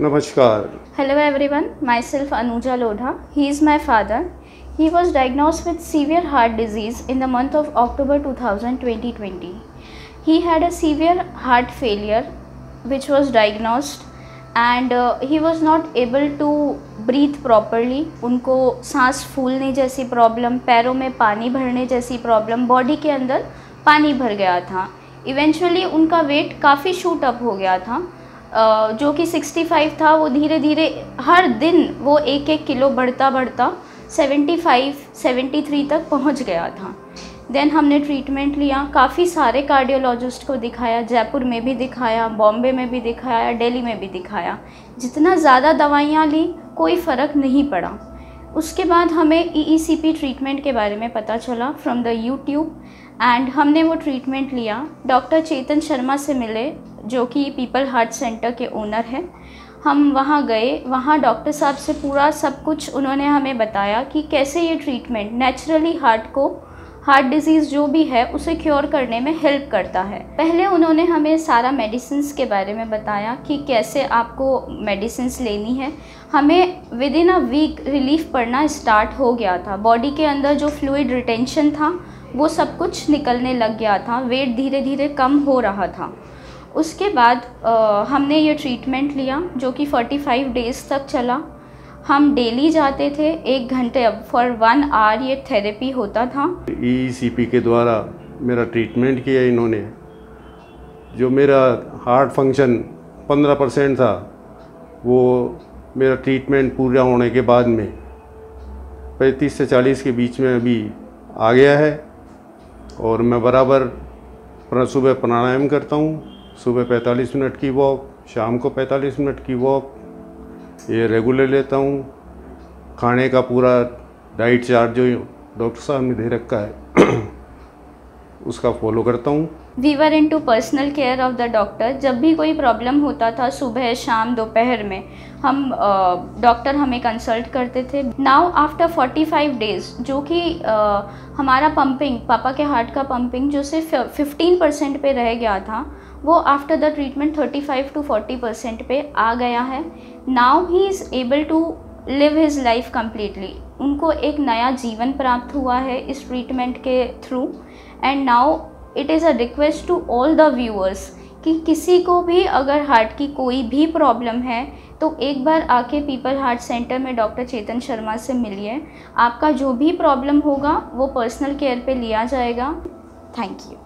नमस्कार। Hello everyone myself Anuja Lodha he is my father he was diagnose with severe heart disease in the month of October 2020 he had a severe heart failure which was diagnosed and he was not able to breathe properly उनको सांस फूलने जैसी problem पैरों में पानी भरने जैसी problem body के अंदर पानी भर गया था। इवेंचुअली उनका वेट काफ़ी शूट अप हो गया था। जो कि 65 था, वो धीरे धीरे हर दिन वो एक एक किलो बढ़ता बढ़ता 75 73 तक पहुँच गया था। देन हमने ट्रीटमेंट लिया। काफ़ी सारे कार्डियोलॉजिस्ट को दिखाया, जयपुर में भी दिखाया, बॉम्बे में भी दिखाया, दिल्ली में भी दिखाया। जितना ज़्यादा दवाइयाँ ली, कोई फ़र्क नहीं पड़ा। उसके बाद हमें ई e ट्रीटमेंट के बारे में पता चला फ्रॉम द यूट्यूब एंड हमने वो ट्रीटमेंट लिया। डॉक्टर चेतन शर्मा से मिले, जो कि पीपल हार्ट सेंटर के ओनर हैं। हम वहाँ गए। वहाँ डॉक्टर साहब से पूरा सब कुछ उन्होंने हमें बताया कि कैसे ये ट्रीटमेंट नेचुरली हार्ट को हार्ट डिज़ीज़ जो भी है, उसे क्योर करने में हेल्प करता है। पहले उन्होंने हमें सारा मेडिसिन के बारे में बताया कि कैसे आपको मेडिसिन लेनी है। हमें within a week relief पड़ना स्टार्ट हो गया था। बॉडी के अंदर जो फ्लूड रिटेंशन था वो सब कुछ निकलने लग गया था वेट धीरे धीरे कम हो रहा था। उसके बाद आ, हमने ये ट्रीटमेंट लिया जो कि 45 डेज़ तक चला। हम डेली जाते थे एक घंटे अब फॉर वन आवर ये थेरेपी होता था। ई e के द्वारा मेरा ट्रीटमेंट किया इन्होंने जो मेरा हार्ट फ़ंक्शन 15 परसेंट था वो मेरा ट्रीटमेंट पूरा होने के बाद में पैंतीस से चालीस के बीच में अभी आ गया है। और मैं बराबर सुबह प्राणायाम करता हूँ। सुबह 45 मिनट की वॉक शाम को 45 मिनट की वॉक ये रेगुलर लेता हूँ। खाने का पूरा डाइट चार्ट जो डॉक्टर साहब ने दे रखा है उसका फॉलो करता हूँ। We were into personal care of the doctor जब भी कोई प्रॉब्लम होता था, सुबह, शाम, दोपहर में, हम डॉक्टर हमें कंसल्ट करते थे। नाउ आफ्टर 45 डेज़ जो कि हमारा पंपिंग पापा के हार्ट का पंपिंग जो सिर्फ़ 15 परसेंट पे रह गया था, वो after the treatment 35 to 40 percent पे आ गया है। Now he is able to live his life completely उनको एक नया जीवन प्राप्त हुआ है इस ट्रीटमेंट के through and now it is a request to all the viewers कि किसी को भी अगर हार्ट की कोई भी प्रॉब्लम है तो एक बार आके पीपल हार्ट सेंटर में डॉक्टर चेतन शर्मा से मिलिए। आपका जो भी प्रॉब्लम होगा, वो पर्सनल केयर पे लिया जाएगा। Thank you